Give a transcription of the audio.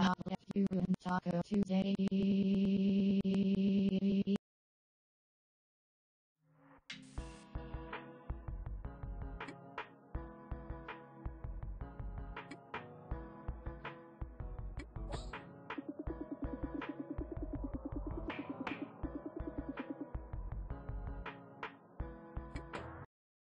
I'll let you in Taco today.